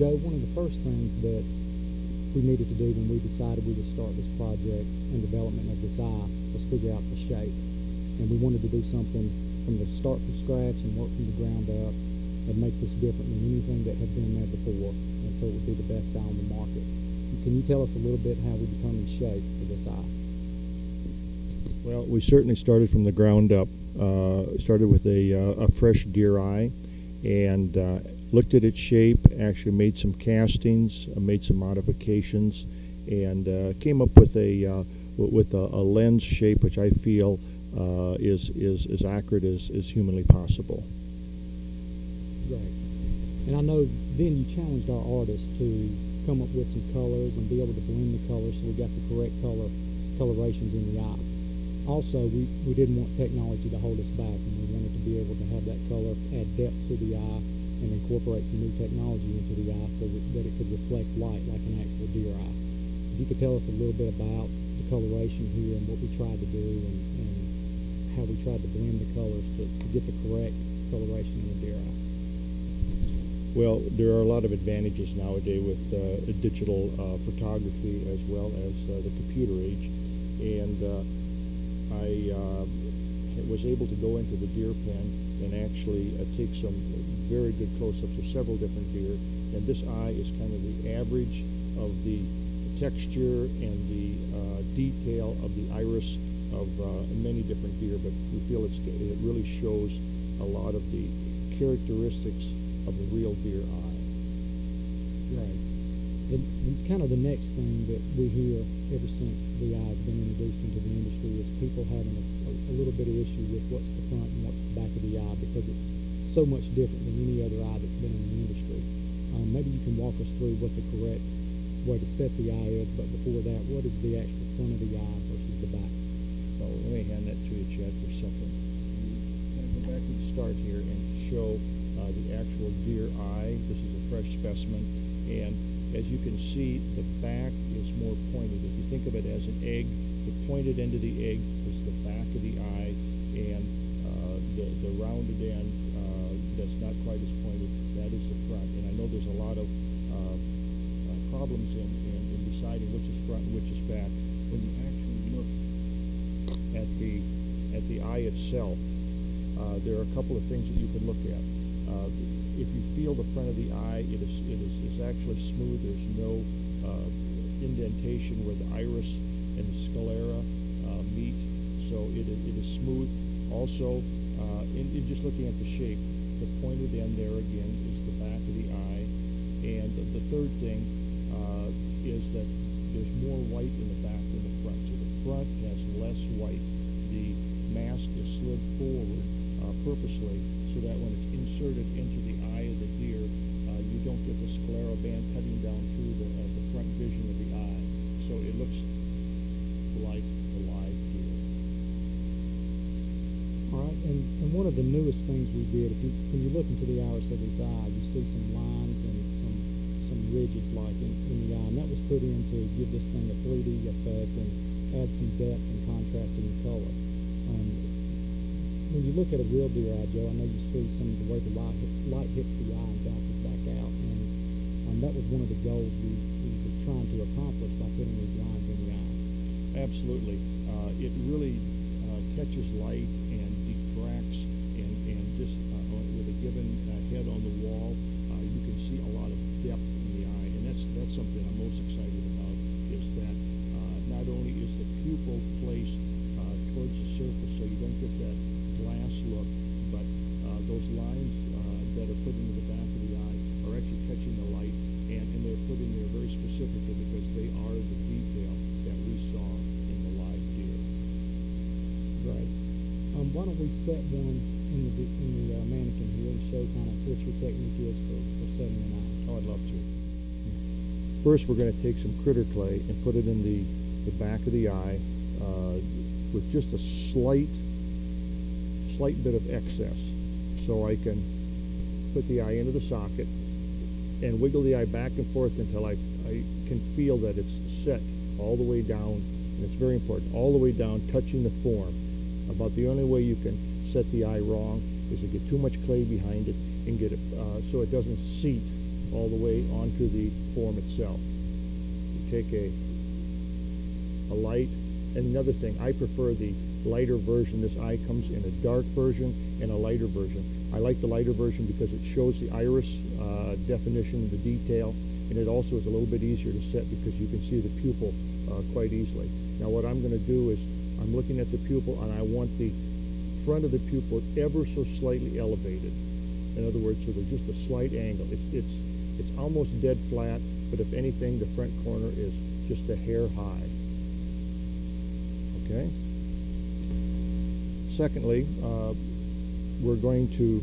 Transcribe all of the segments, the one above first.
Joe, one of the first things that we needed to do when we decided we would start this project and development of this eye was figure out the shape. And we wanted to do something from the start from scratch and work from the ground up and make this different than anything that had been there before. And so it would be the best eye on the market. Can you tell us a little bit how we determined shape for this eye? Well, we certainly started from the ground up. Uh, started with a, uh, a fresh deer eye and uh, looked at its shape, actually made some castings, uh, made some modifications, and uh, came up with a, uh, with a, a, lens shape which I feel is, is as accurate as, as humanly possible. Right. And I know then you challenged our artists to come up with some colors and be able to blend the colors so we got the correct color colorations in the eye also, we, we didn't want technology to hold us back, and we wanted to be able to have that color add depth to the eye and incorporate some new technology into the eye so that, that it could reflect light like an actual deer eye. If you could tell us a little bit about the coloration here and what we tried to do and, and how we tried to blend the colors to, to get the correct coloration in a deer eye. Well, there are a lot of advantages nowadays with uh, digital uh, photography as well as uh, the computer age. And uh, I was able to go into the deer pen and actually uh, take some very good close-ups of several different deer. And this eye is kind of the average of the texture and the uh, detail of the iris of uh, many different deer, but we feel it really shows a lot of the characteristics of the real deer eye. Right. And, and, kind of the next thing that we hear ever since the eye's been introduced into the industry is people having a, a, a, little bit of issue with what's the front and what's the back of the eye because it's so much different than any other eye that's been in the industry. Um, maybe you can walk us through what the correct way to set the eye is, but before that, what is the actual front of the eye versus the back? So let me hand that to you, Chad, for a second. Kind of go back to the start here and show uh, the actual deer eye. This is a fresh specimen, and as you can see, the back is more pointed. If you think of it as an egg, the pointed end of the egg is the back of the eye, and uh, the, the rounded end uh, that's not quite as pointed, that is the front. And I know there's a lot of uh, uh problems in, in, in, deciding which is front and which is back. When you actually look at the, at the eye itself, uh, there are a couple of things that you can look at. If you feel the front of the eye, it is, it is, is actually smooth. There's no uh, indentation where the iris and the sclera uh, meet, so it, it is smooth. Also, uh, in, in, just looking at the shape, the pointed end there again is the back of the eye. And the, the third thing uh, is that there's more white in the back than the front. So the front has less white. The mask is slid forward uh, purposely so that when it's inserted into the eye of the deer, uh, you don't get the sclera band cutting down through the, uh, the front vision of the eye. So it looks like a live deer. All right, and, and one of the newest things we did, if you, when you look into the iris of his eye, you see some lines and some some ridges like in, in the eye, and that was put in to give this thing a 3D effect and add some depth and contrast in the color. Um, when you look at a real deer eye, Joe, I know you see some of the way the light, light hits the eye and bounces back out. And um, that was one of the goals we, we were trying to accomplish by putting these lines in the eye. Absolutely. Uh, it really uh, catches light and diffracts and, and just uh, with a given uh, head on the wall, uh, you can see a lot of depth in the eye. And that's, that's something I'm most excited about is that uh, not only is the pupil placed towards the surface so you don't get that those lines that are put into the back of the eye are actually catching the light, and, and they're put in there very specifically because they are the detail that we saw in the live deer. Right. Um, why don't we set one in the, in the uh, mannequin here and show kind of what your technique is for, for setting an eye? Oh, I'd love to. First, we're going to take some critter clay and put it in the, the back of the eye uh, with just a slight, slight bit of excess so I can put the eye into the socket and wiggle the eye back and forth until I, I can feel that it's set all the way down, and it's very important, all the way down, touching the form. About the only way you can set the eye wrong is to get too much clay behind it and get it uh, so it doesn't seat all the way onto the form itself. You take a, a light, and another thing, I prefer the lighter version. This eye comes in a dark version and a lighter version. I like the lighter version because it shows the iris uh, definition, the detail, and it also is a little bit easier to set because you can see the pupil uh, quite easily. Now what I'm going to do is I'm looking at the pupil and I want the front of the pupil ever so slightly elevated. In other words, so there's just a slight angle. It's, it's, it's almost dead flat, but if anything, the front corner is just a hair high. Okay? Secondly, uh, we're going to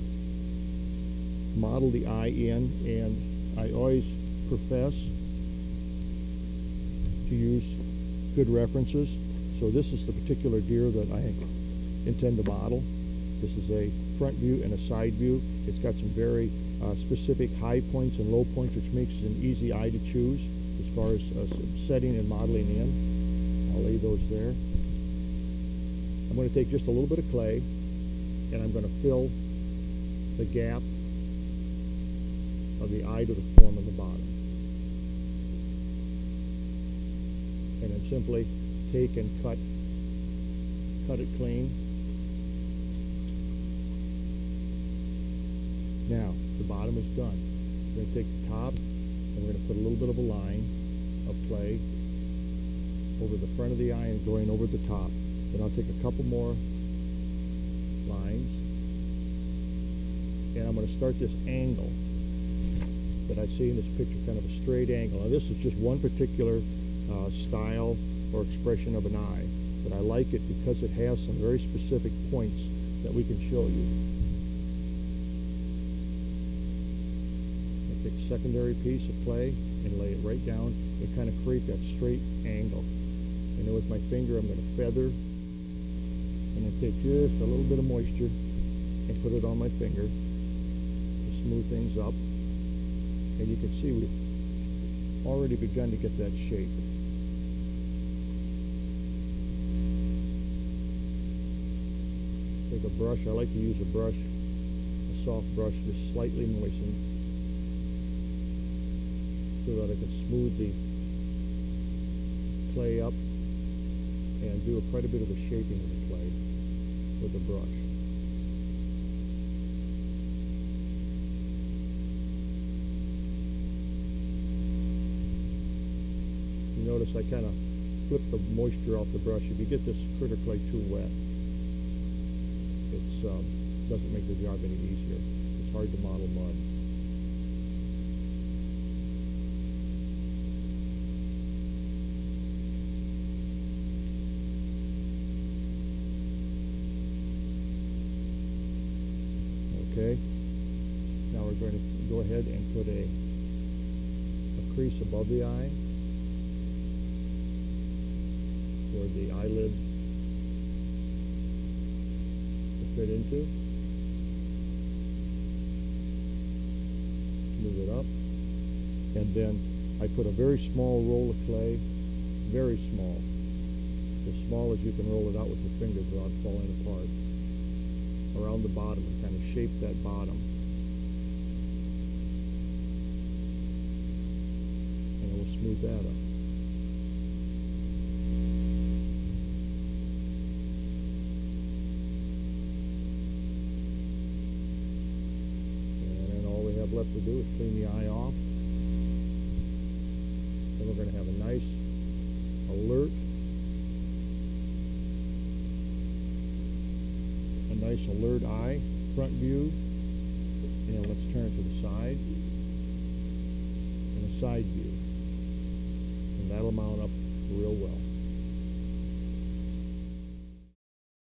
model the eye in, and I always profess to use good references. So this is the particular deer that I intend to model. This is a front view and a side view. It's got some very uh, specific high points and low points, which makes it an easy eye to choose as far as uh, setting and modeling in. I'll lay those there. I'm going to take just a little bit of clay and I'm going to fill the gap of the eye to the form on the bottom. And then simply take and cut, cut it clean. Now, the bottom is done. We're going to take the top and we're going to put a little bit of a line of clay over the front of the eye and going over the top. Then I'll take a couple more lines and I'm going to start this angle that I see in this picture, kind of a straight angle. Now this is just one particular uh, style or expression of an eye, but I like it because it has some very specific points that we can show you. I take a secondary piece of clay and lay it right down and kind of create that straight angle. And then with my finger I'm going to feather and then take just a little bit of moisture and put it on my finger to smooth things up. And you can see we've already begun to get that shape. Take a brush, I like to use a brush, a soft brush, just slightly moistened so that I can smooth the clay up and do a, quite a bit of the shaping of the clay with a brush. You notice I kind of flip the moisture off the brush. If you get this critter clay too wet, it um, doesn't make the job any easier. It's hard to model mud. Okay. Now we're going to go ahead and put a, a crease above the eye where the eyelid will fit into. Move it up. And then I put a very small roll of clay, very small, as small as you can roll it out with your fingers without falling apart around the bottom and kind of shape that bottom. And we'll smooth that up. And then all we have left to do is clean the eye off. Then we're going to have a nice, alert, a nice alert eye, front view, and let's turn to the side, and a side view. And that'll mount up real well.